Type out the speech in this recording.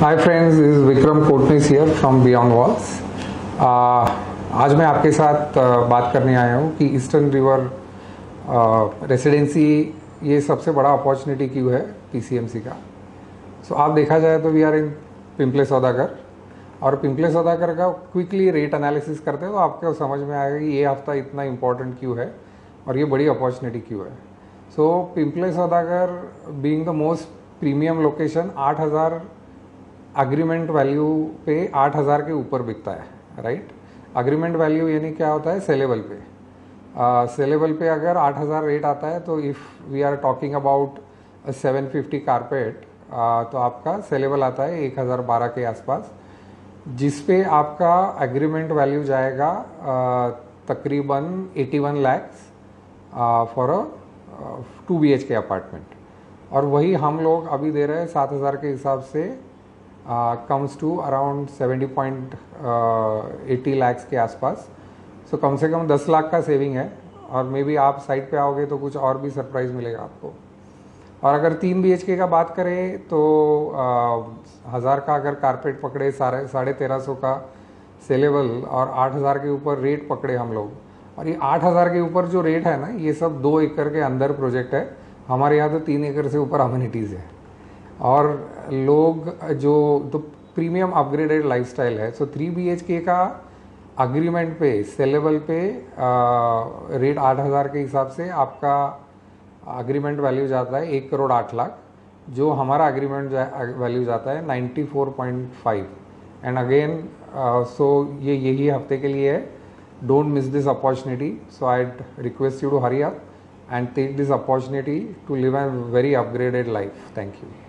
Hi friends is Vikram Kotnis here from beyond walls आज मैं आपके साथ uh, बात करने आया हूँ कि ईस्टर्न रिवर रेसिडेंसी ये सबसे बड़ा अपॉर्चुनिटी क्यों है पीसीएमसी का? सो so, आप देखा जाए तो वी आर इन पिंपले सौदागर और पिंपले सौदागर का क्विकली रेट एनालिसिस करते हैं तो आपको समझ में आएगा कि ये हफ़्ता इतना इंपॉर्टेंट क्यों है और ये बड़ी अपॉर्चुनिटी क्यों है। So Pimple Saudagar being the most premium location 8000 agreement value पे 8000 के ऊपर बिकता है राइट अग्रीमेंट वैल्यू यानी क्या होता है? सेलेबल पे। सेलेबल uh, पे अगर 8000 रेट आता है तो if we are talking about 750 carpet तो आपका सेलेबल आता है 1012 के आसपास जिस पे आपका एग्रीमेंट वैल्यू जाएगा तकरीबन 81 lakhs for a two B H K apartment और वही हम लोग अभी दे रहे हैं सात हज़ार के हिसाब से comes to around seventy point eighty lakhs के आसपास। सो so, कम से कम दस लाख का सेविंग है और मे बी आप साइट पे आओगे तो कुछ और भी सरप्राइज़ मिलेगा आपको। और अगर तीन बी का बात करें तो हज़ार का अगर कारपेट पकड़े साढ़े साढ़े तेरह सौ का सेलेबल और आठ हज़ार के ऊपर रेट पकड़े हम लोग। और ये आठ हज़ार के ऊपर जो रेट है ना ये सब दो एकड़ के अंदर प्रोजेक्ट है। हमारे यहाँ तो तीन एकड़ से ऊपर अम्यूनिटीज़ है। और लोग जो तो प्रीमियम अपग्रेडेड लाइफस्टाइल है सो थ्री बी के का अग्रीमेंट पे सेलेबल पे रेट आठ हज़ार के हिसाब से आपका अग्रीमेंट वैल्यू जाता है एक करोड़ आठ लाख, जो हमारा अग्रीमेंट वैल्यू जाता है ninety four point five and again so ये, यही हफ़्ते के लिए है don't miss this opportunity so I request you to hurry up and take this opportunity to live a very upgraded life. Thank you.